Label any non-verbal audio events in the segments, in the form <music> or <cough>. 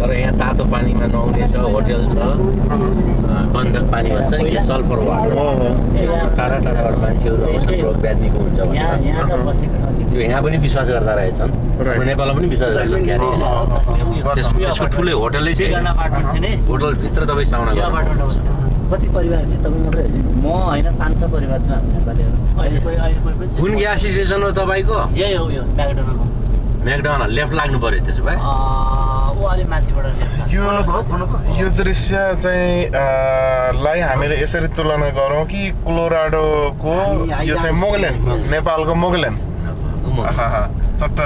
तर यहाँ तातो पानीमा नुहाउने छ होटेल छ। बन्धक पानी भन्छ यहाँ सल्फर वाटर। यसमा टाढा टाढाबाट मान्छेहरू आउँछन् रोग व्याधिको हुन्छ त्यो यहाँ पनि विश्वास गर्दा रहेछन्. हाम्रो नेपालमा पनि विश्वास गर्छन् त्यसको ठुलो होटलले चाहिँ नि। होटलभित्र तपाईँ साउना कति परिवार थियो तपाईँ मात्रै म होइन पाँच छ परिवार छ। हामी नेपालीहरू। कुन ग्यास स्टेसन हो तपाईँको? यही हो यो म्याकडोनल्ड लेफ्ट लाग्नु पऱ्यो त्यसो भए। यो यो दृश्य चाहिँ लाई हामीले यसरी तुलना गरौँ कि कोलोराडोको यो चाहिँ मोगल्यान्ड नेपालको मोगल्यान्ड। आहा, चट्ट।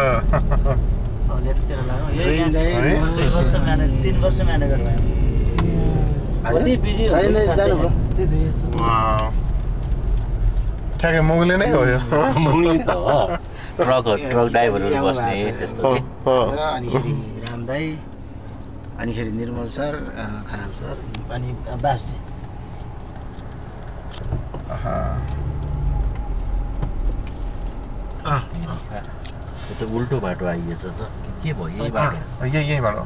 बिजी ठ्याक्कै मोगले नै हो यो मुङ्गी त हो ट्रक ट्रक ड्राइभरहरू यहाँ बस्ने। त्यस्तो। अनिखेरि रामदाई अनिखेरि निर्मल सर खनाल सर अनि बासजी आहा। यो त उल्टो बाटो आइएछ त के भयो यही बाटो यही यहीँबाट हो।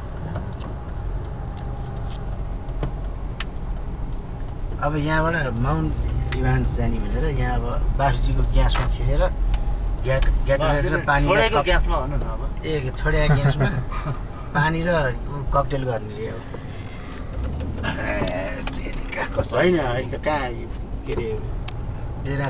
अब यहाँबाट माउन्ट डिमान्ड जाने भनेर यहाँ अब बासजीको ग्यासमा छिरेर ग्याट ग्याटोरेट र पानी ग्यासमा भन्नु न अब। ए छोडेको ग्यासमा? <laughs> पानी र ककटेल गर्ने रे अब। होइन अहिले त कहाँ के अरे?